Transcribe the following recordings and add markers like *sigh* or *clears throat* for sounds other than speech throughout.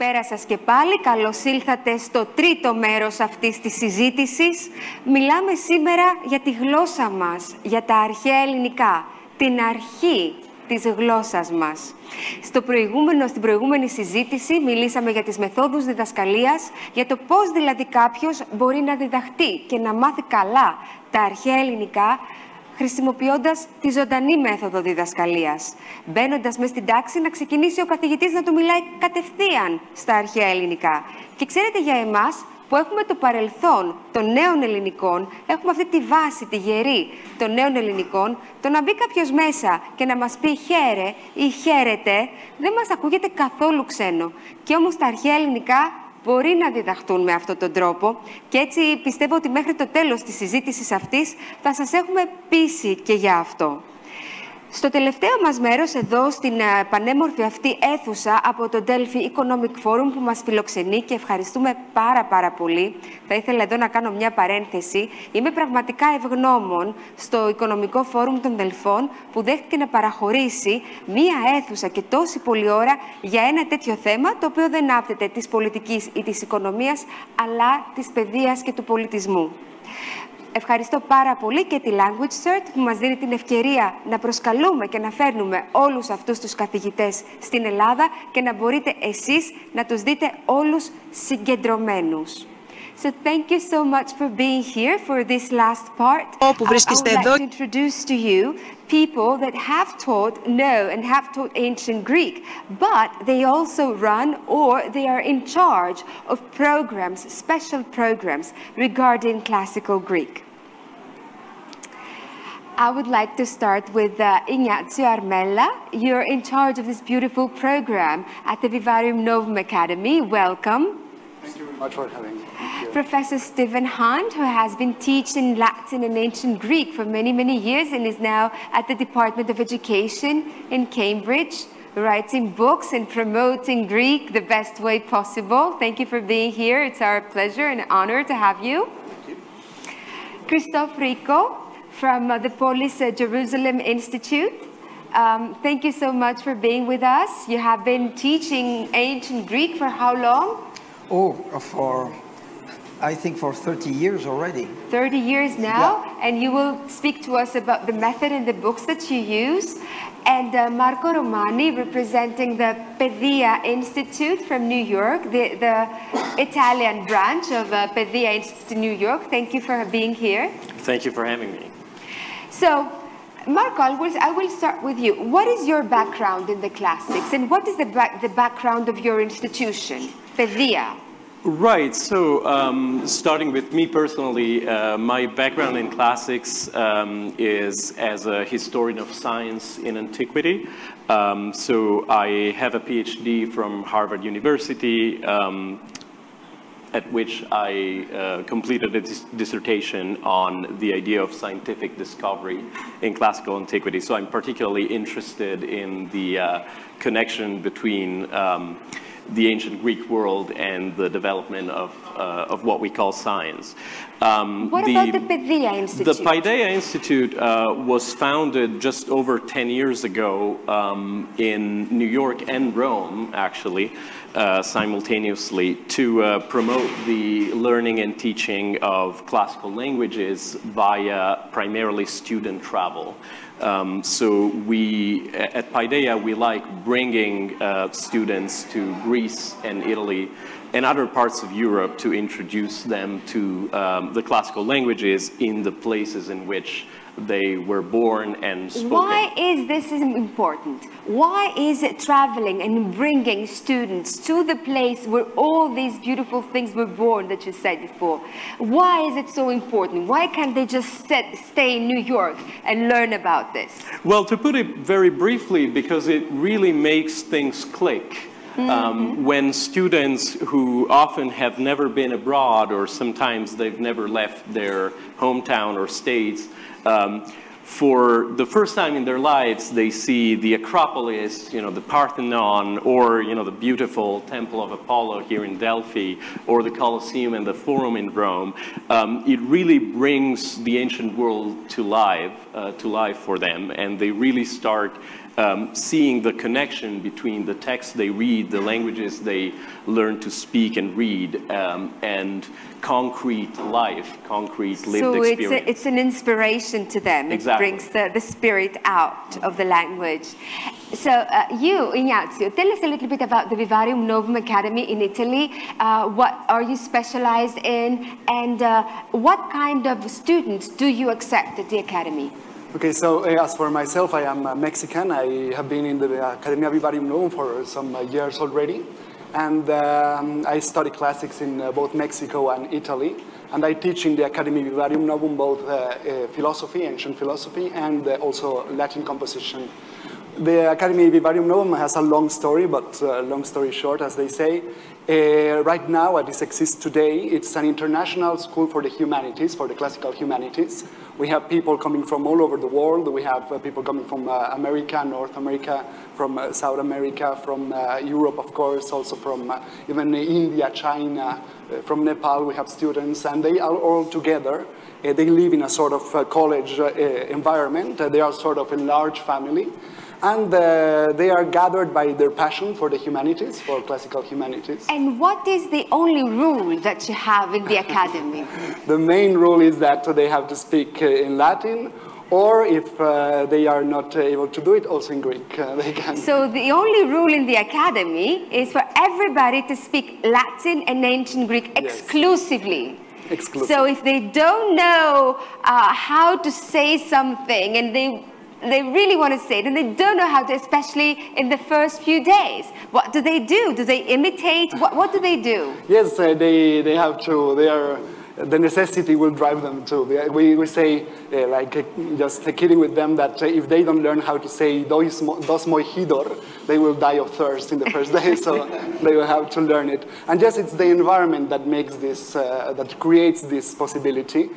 Καλησπέρα σας και πάλι. Καλώς ήλθατε στο τρίτο μέρος αυτής της συζήτησης. Μιλάμε σήμερα για τη γλώσσα μας, για τα αρχαία ελληνικά, την αρχή της γλώσσας μας. Στο προηγούμενο, στην προηγούμενη συζήτηση μιλήσαμε για τις μεθόδους διδασκαλίας, για το πώς δηλαδή κάποιος μπορεί να διδαχτεί και να μάθει καλά τα αρχαία ελληνικά χρησιμοποιώντας τη ζωντανή μέθοδο διδασκαλίας. Μπαίνοντας μες στην τάξη να ξεκινήσει ο καθηγητής να του μιλάει κατευθείαν στα αρχαία ελληνικά. Και ξέρετε για εμάς που έχουμε το παρελθόν των νέων ελληνικών, έχουμε αυτή τη βάση, τη γερή των νέων ελληνικών, το να μπει κάποιος μέσα και να μας πει χαίρε ή χαίρετε, δεν μας ακούγεται καθόλου ξένο. Και όμως τα αρχαία ελληνικά μπορεί να διδαχτούν με αυτόν τον τρόπο και έτσι πιστεύω ότι μέχρι το τέλος της συζήτησης αυτής θα σας έχουμε πείσει και για αυτό. Στο τελευταίο μας μέρος, εδώ στην ε, πανέμορφη αυτή αίθουσα από το Delphi Economic Forum που μας φιλοξενεί και ευχαριστούμε πάρα πάρα πολύ. Θα ήθελα εδώ να κάνω μια παρένθεση. Είμαι πραγματικά ευγνώμων στο Οικονομικό Φόρουμ των Δελφών που δέχτηκε να παραχωρήσει μια αίθουσα και τόση πολλή ώρα για ένα τέτοιο θέμα το οποίο δεν άπτεται της πολιτικής ή της οικονομίας αλλά της παιδείας και του πολιτισμού. Ευχαριστώ πάρα πολύ και τη Language Cert που μας δίνει την ευκαιρία να προσκαλούμε και να φέρνουμε όλους αυτούς τους καθηγητές στην Ελλάδα και να μπορείτε εσείς να τους δείτε όλους συγκεντρωμένους. So thank you so much for being here for this last part. I would like to introduce to you people that have taught know and have taught ancient Greek, but they also run or they are in charge of programs, special programs regarding classical Greek. I would like to start with uh, Ignacio Armella. You're in charge of this beautiful program at the Vivarium Novum Academy. Welcome. Thank you very much for having me. Thank you. Professor Steven Hunt, who has been teaching Latin and ancient Greek for many, many years and is now at the Department of Education in Cambridge, writing books and promoting Greek the best way possible. Thank you for being here. It's our pleasure and honor to have you. Christophe Rico from uh, the Polis uh, Jerusalem Institute. Um, thank you so much for being with us. You have been teaching ancient Greek for how long? Oh, for I think for 30 years already. 30 years now, and you will speak to us about the method and the books that you use. And uh, Marco Romani, representing the Paideia Institute from New York, the, the Italian branch of uh, Paideia Institute in New York. Thank you for being here. Thank you for having me. So, Marco, I will, I will start with you. What is your background in the classics, and what is the, back, the background of your institution, Paideia? Right, so um, starting with me personally, uh, my background in classics um, is as a historian of science in antiquity. Um, so I have a PhD from Harvard University, um, at which I uh, completed a dis- dissertation on the idea of scientific discovery in classical antiquity. So I'm particularly interested in the uh, connection between um, the ancient Greek world and the development of, uh, of what we call science. Um, What about the Paideia Institute? The Paideia Institute uh, was founded just over 10 years ago um, in New York and Rome, actually, uh, simultaneously, to uh, promote the learning and teaching of classical languages via primarily student travel. Um, so we, at Paideia, we like bringing uh, students to Greece and Italy and other parts of Europe to introduce them to um, the classical languages in the places in which they were born and spoken. Why is this important? Why is it traveling and bringing students to the place where all these beautiful things were born that you said before? Why is it so important? Why can't they just sit, stay in New York and learn about this? Well, to put it very briefly, because it really makes things click. Um, when students who often have never been abroad or sometimes they've never left their hometown or states, um, for the first time in their lives, they see the Acropolis, you know, the Parthenon, or, you know, the beautiful Temple of Apollo here in Delphi, or the Colosseum and the Forum in Rome. Um, it really brings the ancient world to life, uh, to life for them, and they really start um, seeing the connection between the text they read, the languages they learn to speak and read, um, and concrete life, concrete lived so experience. it's, it's an inspiration to them. Exactly. It brings the, the spirit out of the language. So uh, you, Ignacio, tell us a little bit about the Vivarium Novum Academy in Italy. Uh, what are you specialized in? And uh, what kind of students do you accept at the academy? Okay, so uh, as for myself, I am uh, Mexican. I have been in the Academia Vivarium Novum for some uh, years already. And um, I study classics in uh, both Mexico and Italy. And I teach in the Academy Vivarium Novum both uh, uh, philosophy, ancient philosophy, and also Latin composition. The Academy Vivarium Novum has a long story, but long story short, as they say. Uh, right now, it exists today, it's an international school for the humanities, for the classical humanities. We have people coming from all over the world. We have uh, people coming from uh, America, North America, from uh, South America, from uh, Europe, of course, also from uh, even India, China, from Nepal. We have students, and they are all together. they live in a sort of college environment. they are sort of a large family and uh, they are gathered by their passion for the humanities, for classical humanities. And what is the only rule that you have in the academy? *laughs* the main rule is that they have to speak uh, in Latin, or if uh, they are not able to do it, also in Greek. Uh, they can. So the only rule in the academy is for everybody to speak Latin and ancient Greek yes. exclusively. Exclusively. So if they don't know uh, how to say something and they they really want to say it and they don't know how to, especially in the first few days. What do they do? Do they imitate? What, what do they do? Yes, uh, they, they have to, they are, the necessity will drive them to. We, we say, uh, like, uh, just kidding with them that uh, if they don't learn how to say dos, dos moi hidor, they will die of thirst in the first *laughs* day, so they will have to learn it. And yes, it's the environment that makes this, uh, that creates this possibility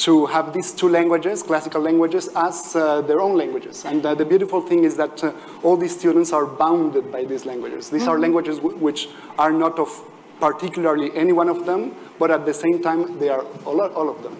to have these two languages, classical languages, as uh, their own languages. And uh, the beautiful thing is that uh, all these students are bounded by these languages. These mm -hmm. are mm-hmm. languages which are not of particularly any one of them, but at the same time, they are all, all of them.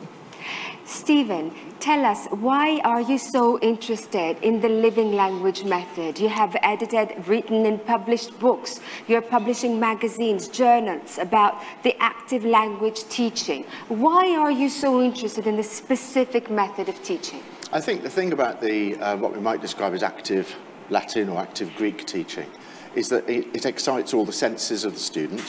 Steven, tell us, why are you so interested in the living language method? You have edited, written and published books. You're publishing magazines, journals about the active language teaching. Why are you so interested in the specific method of teaching? I think the thing about the, uh, what we might describe as active Latin or active Greek teaching is that it, it excites all the senses of the student.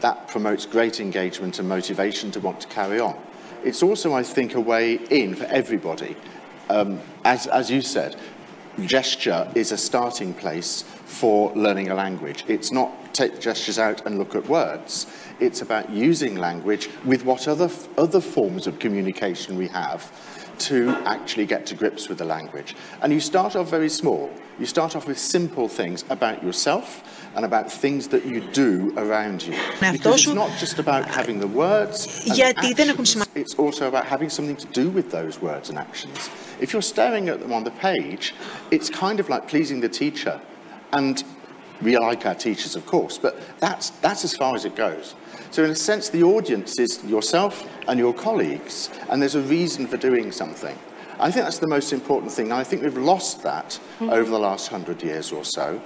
That promotes great engagement and motivation to want to carry on. It's also, I think, a way in for everybody. Um, as, as you said, gesture is a starting place for learning a language. It's not take gestures out and look at words. It's about using language with what other, other forms of communication we have to actually get to grips with the language. And you start off very small. You start off with simple things about yourself and about things that you do around you. Because it's not just about having the words and actions, it's also about having something to do with those words and actions. If you're staring at them on the page, it's kind of like pleasing the teacher. And we like our teachers, of course, but that's, that's as far as it goes. So in a sense, the audience is yourself and your colleagues, and there's a reason for doing something. I think that's the most important thing. And I think we've lost that mm. over the last hundred years or so,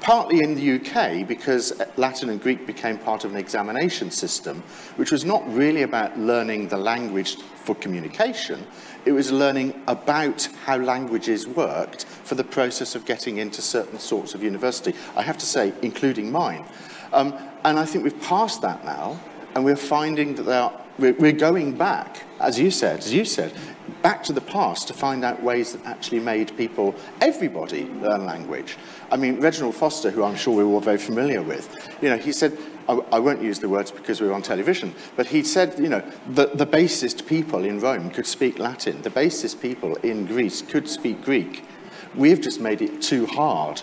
partly in the UK because Latin and Greek became part of an examination system, which was not really about learning the language for communication. It was learning about how languages worked for the process of getting into certain sorts of university. I have to say, including mine. Um, and I think we've passed that now, and we're finding that are, we're, we're going back, as you said, as you said, back to the past to find out ways that actually made people, everybody, learn language. I mean, Reginald Foster, who I'm sure we're all very familiar with, you know, he said, I, I won't use the words because we are on television, but he said, you know, the, the basest people in Rome could speak Latin. The basest people in Greece could speak Greek. We've just made it too hard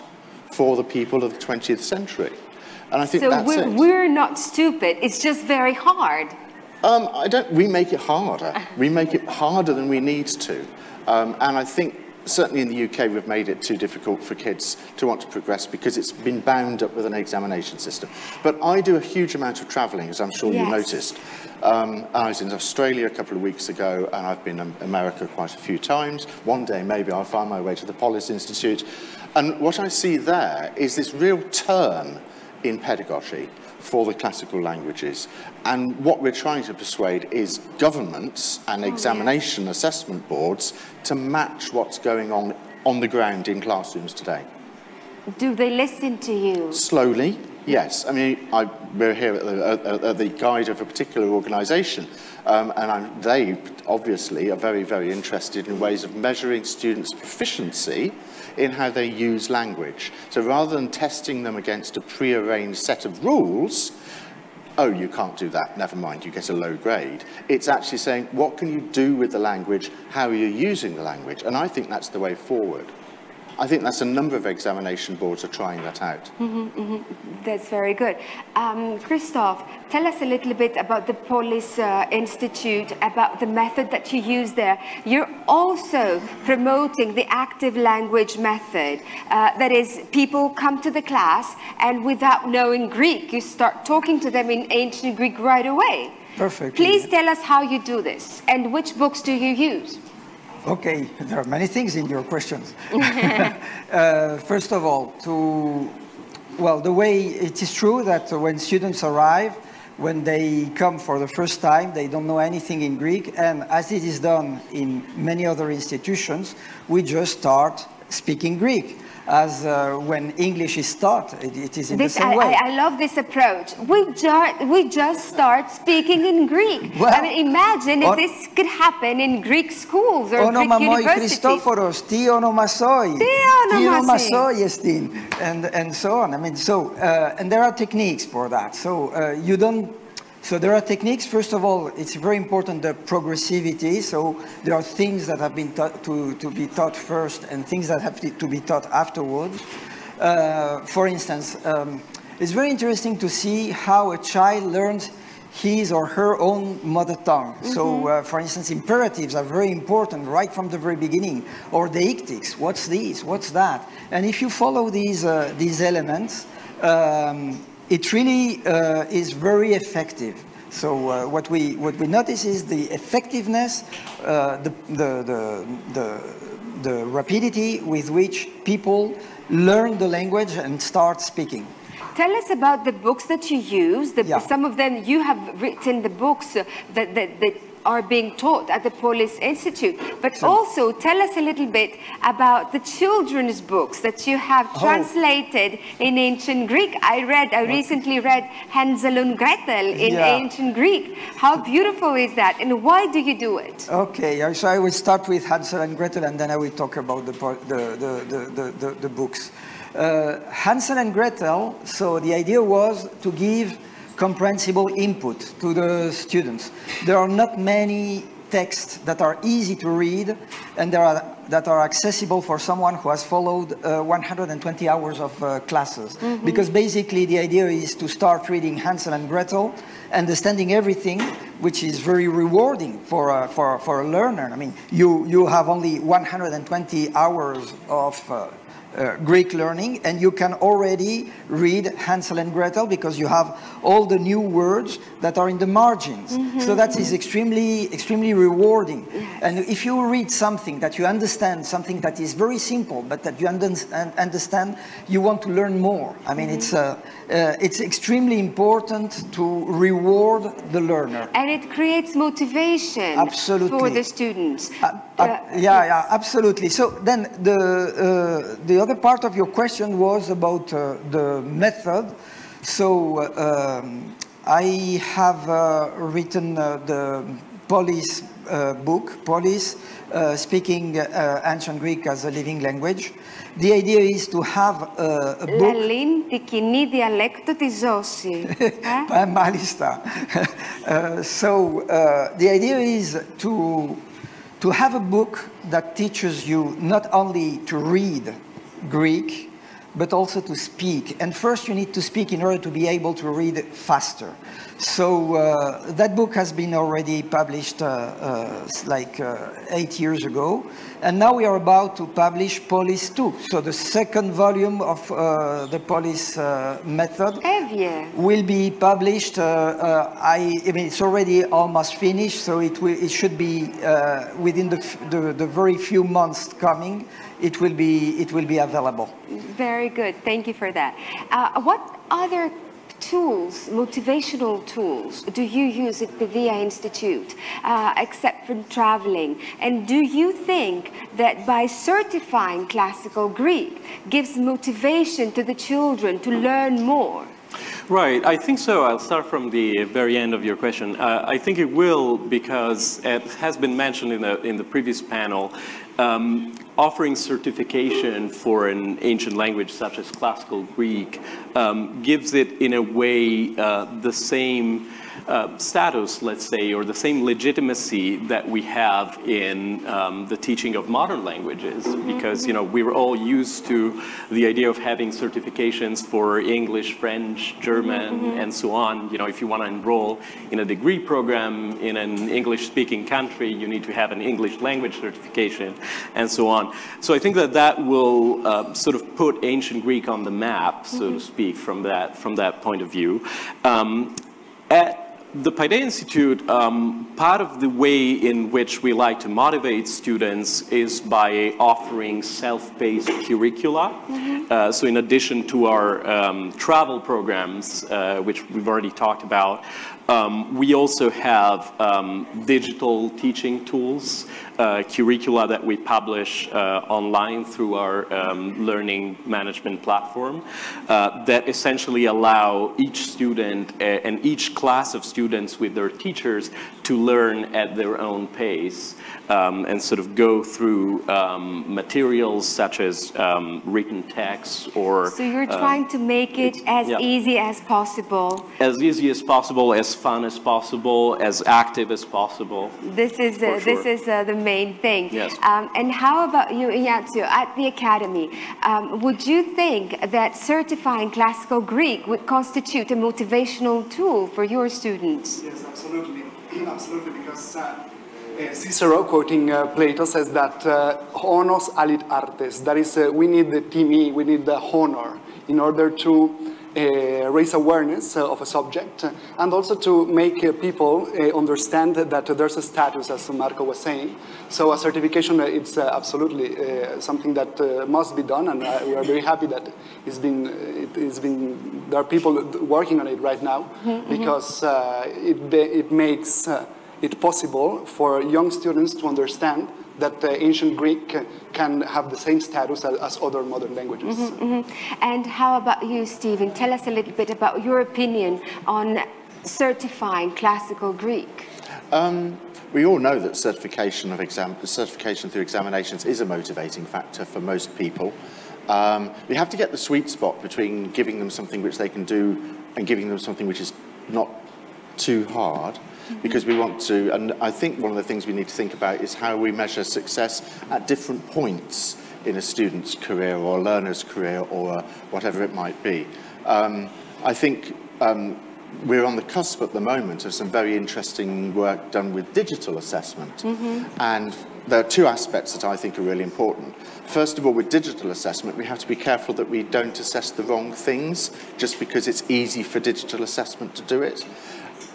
for the people of the 20th century. And I think so that's we're, it. we're not stupid. It's just very hard. Um, I don't, we make it harder. We make it harder than we need to. Um, and I think certainly in the UK, we've made it too difficult for kids to want to progress because it's been bound up with an examination system. But I do a huge amount of travelling, as I'm sure you noticed. Um, I was in Australia a couple of weeks ago, and I've been in America quite a few times. One day, maybe I'll find my way to the Polis Institute. And what I see there is this real turn in pedagogy for the classical languages. And what we're trying to persuade is governments and oh, examination assessment boards to match what's going on on the ground in classrooms today. Do they listen to you? Slowly, yes. I mean, I, we're here at the, at, at the guide of a particular organisation, um, and I'm, they obviously are very, very interested in ways of measuring students' proficiency in how they use language. So rather than testing them against a pre-arranged set of rules, oh, you can't do that, never mind, you get a low grade. It's actually saying, what can you do with the language? How are you using the language? And I think that's the way forward. I think that's a number of examination boards are trying that out. That's very good. Um, Christophe, tell us a little bit about the Polis uh, Institute, about the method that you use there. You're also promoting the active language method. Uh, that is, people come to the class and without knowing Greek, you start talking to them in ancient Greek right away. Perfect. Please tell us how you do this and which books do you use? Okay, there are many things in your questions. *laughs* *laughs* uh, first of all, to well, the way it is true that when students arrive, when they come for the first time, they don't know anything in Greek, and as it is done in many other institutions, we just start speaking Greek. As uh, when English is taught, it, it is in This, the same I, way. I, I love this approach. We, ju- we just start speaking in Greek. Well, I mean, imagine if this could happen in Greek schools or Greek universities. Christophoros, ti onomasoi, Ti onomasoi estin, and and so on. I mean, so uh, and there are techniques for that. So uh, you don't. So there are techniques. First of all, it's very important the progressivity. So there are things that have been taught to to be taught first, and things that have to be taught afterwards. Uh, for instance, um, it's very interesting to see how a child learns his or her own mother tongue. So, uh, for instance, imperatives are very important right from the very beginning. Or deictics, what's this, what's that? And if you follow these, uh, these elements, um, it really uh, is very effective. So uh, what, we, what we notice is the effectiveness, uh, the, the, the, the, the rapidity with which people learn the language and start speaking. Tell us about the books that you use. The, Yeah. Some of them you have written the books uh, that, that, that are being taught at the Polis Institute. But also tell us a little bit about the children's books that you have Oh. translated in ancient Greek. I read, I recently read Hansel and Gretel in Yeah. ancient Greek. How beautiful is that? And why do you do it? Okay, so I will start with Hansel and Gretel and then I will talk about the, the, the, the, the, the, the books. Uh, Hansel and Gretel, so the idea was to give comprehensible input to the students. There are not many texts that are easy to read and there are, that are accessible for someone who has followed uh, 120 hours of uh, classes. Because basically the idea is to start reading Hansel and Gretel, understanding everything, which is very rewarding for a, for, for a learner. I mean, you, you have only 120 hours of uh, uh, Greek learning, and you can already read Hansel and Gretel because you have all the new words that are in the margins. So that is extremely, extremely rewarding. And if you read something that you understand, something that is very simple, but that you under- understand, you want to learn more. I mean, it's, uh, uh, it's extremely important to reward the learner. And it creates motivation for the students. Uh, uh, yeah, yeah, absolutely. So then the uh, the other part of your question was about uh, the method. So uh, um, I have uh, written uh, the Polis uh, book, Polis, uh, speaking uh, ancient Greek as a living language. The idea is to have uh, a book. Λαλήν τη κοινή διαλέκτο τη ζώση. Ε? Uh, Μάλιστα. Uh, so uh, the idea is to, to have a book that teaches you not only to read Greek, but also to speak. And first you need to speak in order to be able to read faster. So uh, that book has been already published uh, uh, like uh, eight years ago. And now we are about to publish Polis 2. So the second volume of uh, the Polis uh, method will be published. Uh, uh, I, I mean, it's already almost finished, so it, will, it should be uh, within the, f- the, the very few months coming. It will be, it will be available. Very good. Thank you for that. Uh, what other tools, motivational tools, do you use at the Paideia Institute, uh, except for traveling? And do you think that by certifying classical Greek gives motivation to the children to learn more? Right, I think so. I'll start from the very end of your question. Uh, I think it will because it has been mentioned in the, in the previous panel, um, offering certification for an ancient language such as classical Greek um, gives it in a way uh, the same uh, status, let's say, or the same legitimacy that we have in um, the teaching of modern languages, because you know we were all used to the idea of having certifications for English, French, German, and so on. You know, if you want to enroll in a degree program in an English-speaking country, you need to have an English language certification, and so on. So I think that that will uh, sort of put ancient Greek on the map, so to speak, from that from that point of view. Um, at the Paideia Institute, um, part of the way in which we like to motivate students is by offering self-paced curricula. Uh, so in addition to our um, travel programs, uh, which we've already talked about, um, we also have um, digital teaching tools, uh, curricula that we publish uh, online through our um, learning management platform uh, that essentially allow each student and each class of students with their teachers to learn at their own pace um, and sort of go through um, materials such as um, written texts or So you're trying to make it as yeah. easy as possible. as easy as possible, as fun as possible, as active as possible. This is uh, For this is uh, the main thing. Yes. Um, and how about you, Ignacio, at the academy? Um, would you think that certifying classical Greek would constitute a motivational tool for your students? Yes, absolutely. *clears throat* absolutely, because uh, uh, Cicero, quoting uh, Plato, says that uh, honos alit artes. That is, uh, we need the timi, we need the honor in order to raise awareness uh, of a subject uh, and also to make uh, people uh, understand that there's a status, as Marco was saying. So a certification, uh, it's uh, absolutely uh, something that uh, must be done, and uh, we are very happy that it's been, it, it's been, there are people working on it right now because uh, it, be- it makes uh, it possible for young students to understand that uh, ancient Greek can have the same status as, as other modern languages. And how about you, Steven? Tell us a little bit about your opinion on certifying classical Greek. Um, we all know that certification of exam, certification through examinations is a motivating factor for most people. Um, we have to get the sweet spot between giving them something which they can do and giving them something which is not too hard because we want to, and I think one of the things we need to think about is how we measure success at different points in a student's career or a learner's career or whatever it might be. Um, I think um, we're on the cusp at the moment of some very interesting work done with digital assessment. And there are two aspects that I think are really important. First of all, with digital assessment, we have to be careful that we don't assess the wrong things just because it's easy for digital assessment to do it.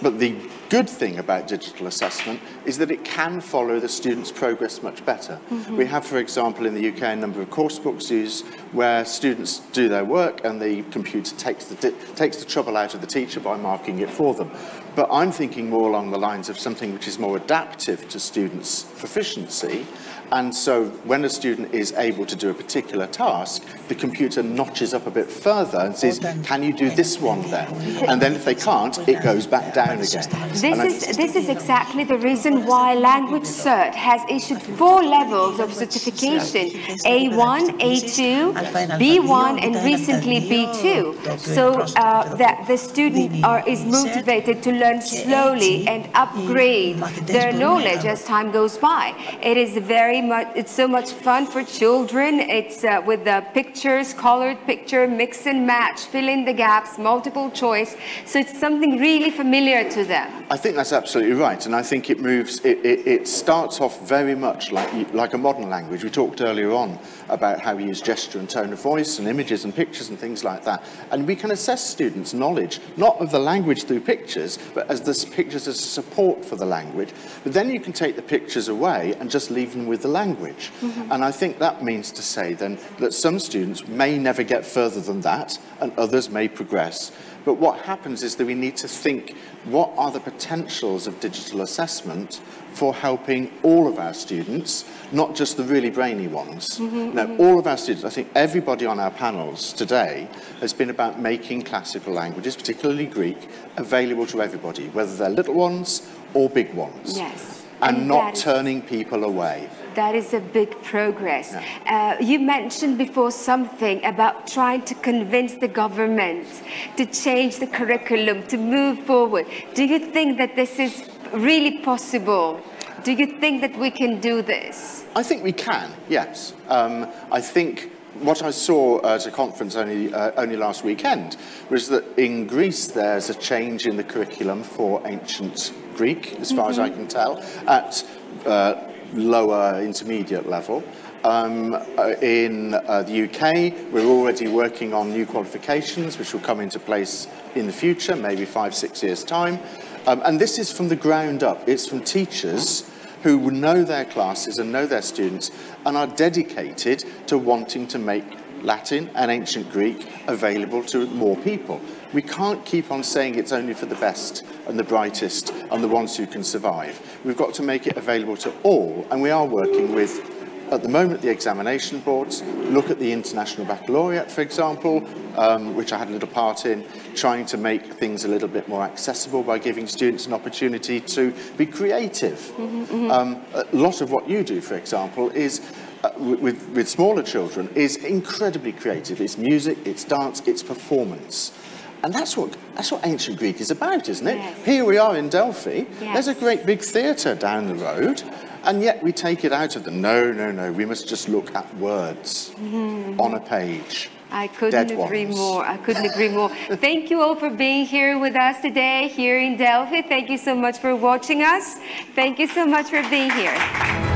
But the good thing about digital assessment is that it can follow the student's progress much better. Mm-hmm. We have, for example, in the UK, a number of course books used where students do their work and the computer takes the, takes the trouble out of the teacher by marking it for them. But I'm thinking more along the lines of something which is more adaptive to students' proficiency. And so when a student is able to do a particular task, the computer notches up a bit further and says, can you do this one then? And then if they can't, it goes back down again. This And I- is, this is exactly the reason why LanguageCert has issued four levels of certification A1, A2, B1, and recently B2. So uh, that the student are, is motivated to learn slowly and upgrade their knowledge as time goes by. It is very much, it's so much fun for children. It's uh, with the pictures, colored picture, mix and match, fill in the gaps, multiple choice. So it's something really familiar to them. I think that's absolutely right, and I think it moves. It, it, it starts off very much like like a modern language. We talked earlier on about how we use gesture and tone of voice and images and pictures and things like that, and we can assess students' knowledge not of the language through pictures, but as the pictures as support for the language. But then you can take the pictures away and just leave them with the language, mm-hmm. and I think that means to say then that some students may never get further than that, and others may progress. But what happens is that we need to think what are the potentials of digital assessment for helping all of our students, not just the really brainy ones. Mm-hmm, no, mm-hmm. all of our students, I think everybody on our panels today has been about making classical languages, particularly Greek, available to everybody, whether they're little ones or big ones. Yes. And, not turning people away. That is a big progress. Yeah. Uh, you mentioned before something about trying to convince the government to change the curriculum, to move forward. Do you think that this is really possible? Do you think that we can do this? I think we can, yes. Um, I think what I saw at a conference only, uh, only last weekend was that in Greece there's a change in the curriculum for ancient Greek, as far mm -hmm. as I mm-hmm. can tell, at uh, lower intermediate level. Um, uh, in uh, the UK, we're already working on new qualifications, which will come into place in the future, maybe five, six years' time. Um, and this is from the ground up. It's from teachers who know their classes and know their students and are dedicated to wanting to make Latin and ancient Greek available to more people. We can't keep on saying it's only for the best and the brightest and the ones who can survive. We've got to make it available to all, and we are working with at the moment, the examination boards look at the International Baccalaureate, for example, um, which I had a little part in, trying to make things a little bit more accessible by giving students an opportunity to be creative. Mm -hmm, um, a lot of what you do, for example, is uh, with, with smaller children is incredibly creative. It's music, it's dance, it's performance. And that's what, that's what ancient Greek is about, isn't it? Yes. Here we are in Delphi. Yes. There's a great big theatre down the road. And yet we take it out of the no, no, no. We must just look at words mm-hmm. on a page. I couldn't agree ones. more. I couldn't agree more. *laughs* Thank you all for being here with us today here in Delphi. Thank you so much for watching us. Thank you so much for being here.